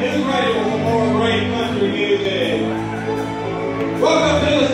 who's ready for some more great country music? Welcome to the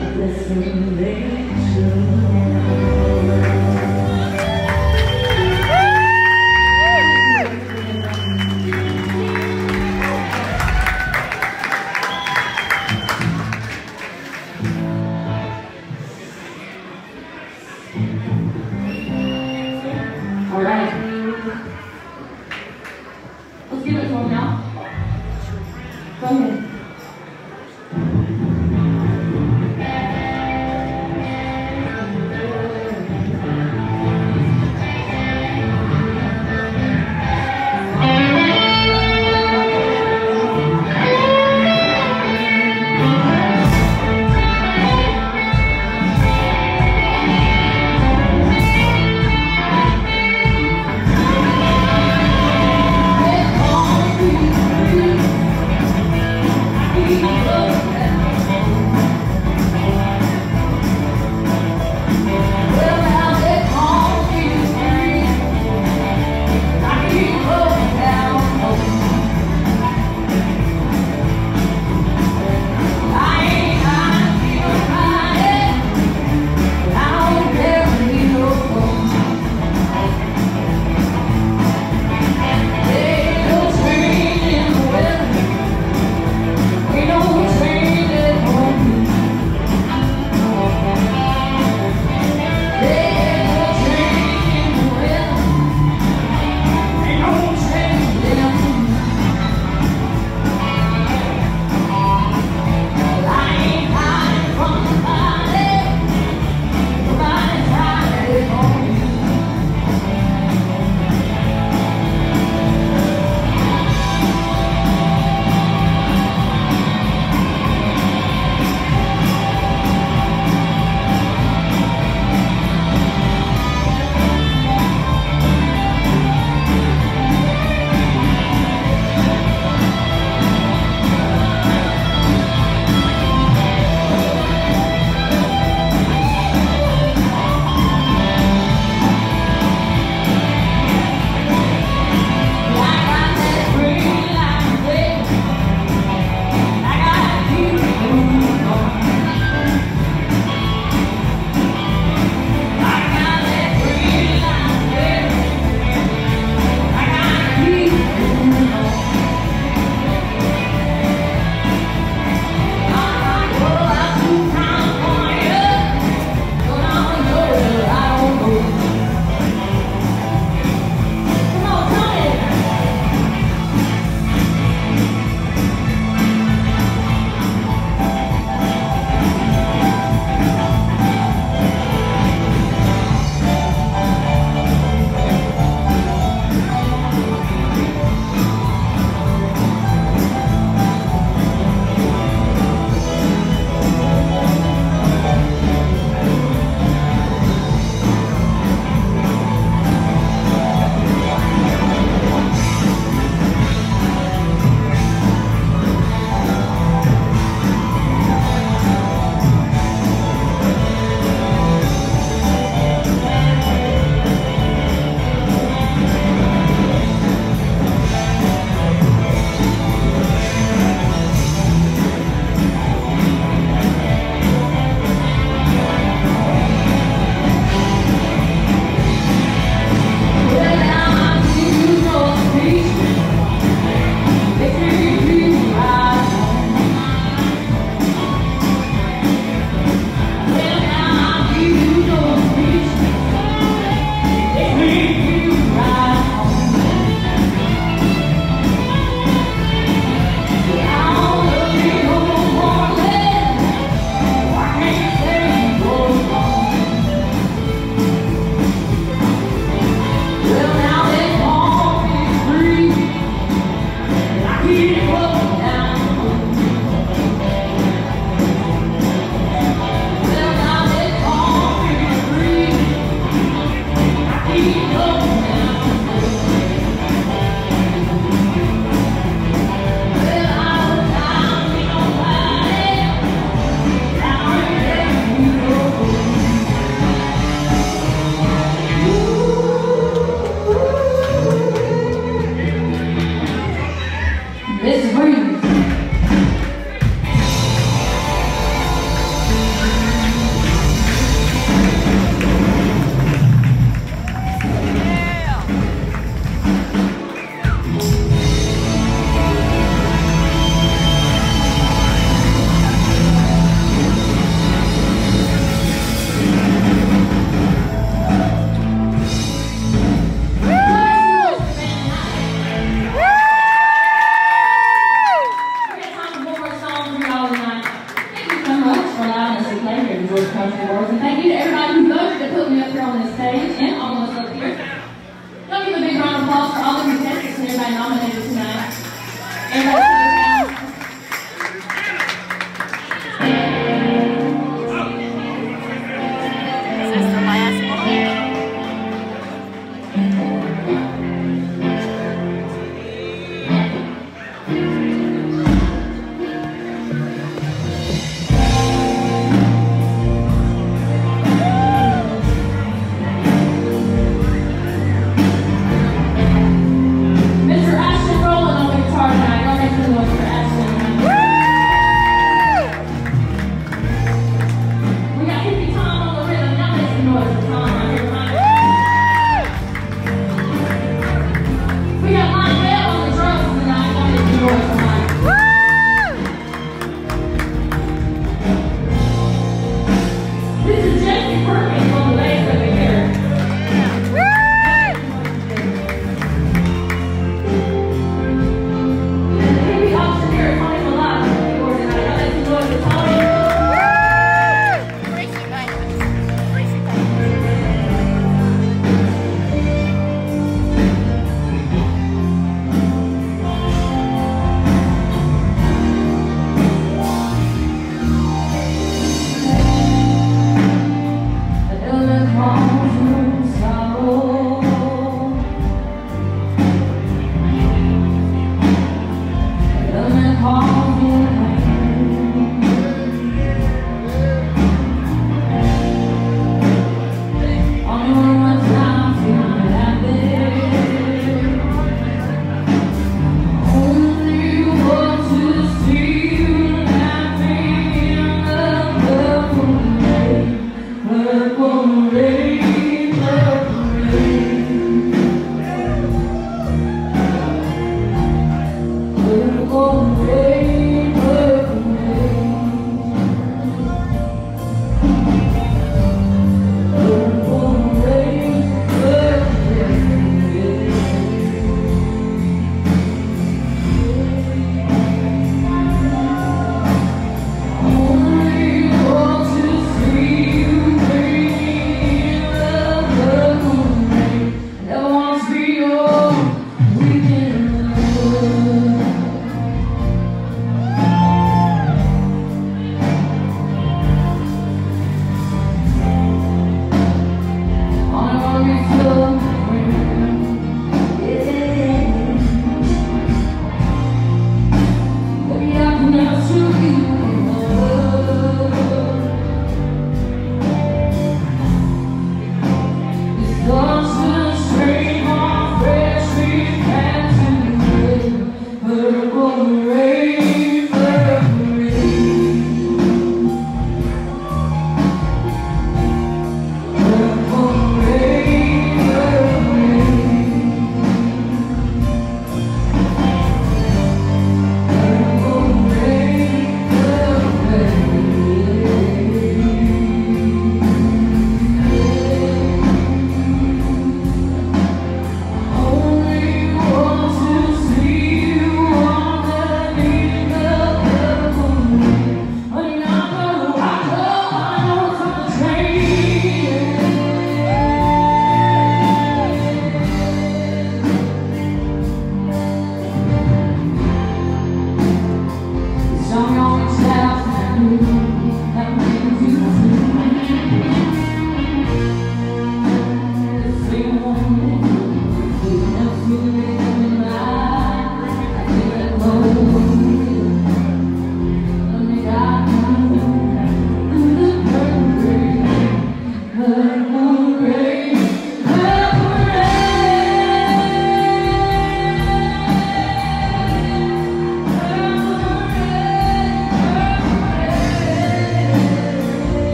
Listen, to. This the last